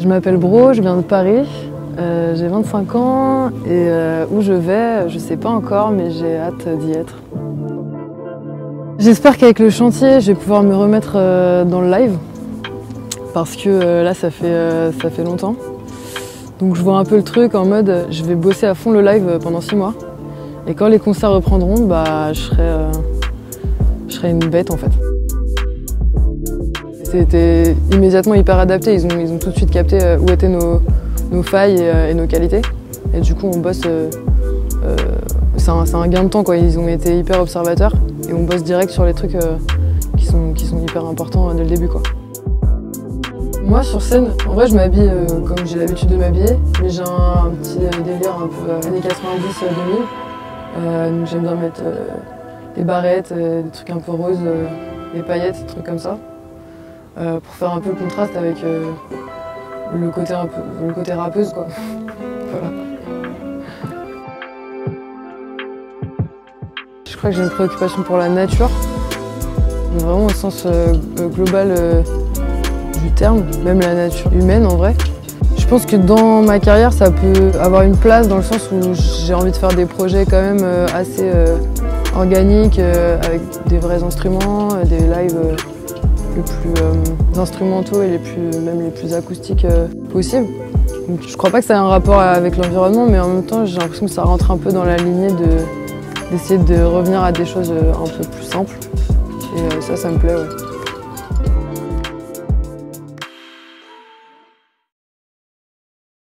Je m'appelle Bro, je viens de Paris. Euh, j'ai 25 ans et euh, où je vais, je sais pas encore, mais j'ai hâte d'y être. J'espère qu'avec le chantier, je vais pouvoir me remettre euh, dans le live parce que là, ça fait, ça fait longtemps. Donc je vois un peu le truc en mode, je vais bosser à fond le live pendant 6 mois. Et quand les concerts reprendront, bah, je serai, je serai une bête en fait. C'était immédiatement hyper adapté, ils ont, ils ont tout de suite capté où étaient nos, nos failles et, nos qualités. Et du coup, on bosse. Euh, euh, c'est un, gain de temps, quoi. Ils ont été hyper observateurs et on bosse direct sur les trucs euh, qui, sont, qui sont hyper importants dès le début, quoi. Moi, sur scène, en vrai, je m'habille comme j'ai l'habitude de m'habiller, mais j'ai un, petit délire un peu années 90-2000. donc j'aime bien mettre des barrettes, des trucs un peu roses, des paillettes, des trucs comme ça, pour faire un peu le contraste avec le côté un peu, le côté rappeuse quoi. Je crois que j'ai une préoccupation pour la nature, vraiment au sens euh, global euh, du terme, même la nature humaine en vrai. Je pense que dans ma carrière, ça peut avoir une place dans le sens où j'ai envie de faire des projets quand même euh, assez organiques, avec des vrais instruments, des lives les plus euh, instrumentaux et les plus, même les plus acoustiques euh, possibles. Donc, je crois pas que ça ait un rapport avec l'environnement, mais en même temps, j'ai l'impression que ça rentre un peu dans la lignée d'essayer de, revenir à des choses euh, un peu plus simples. Et ça, ça me plaît, ouais.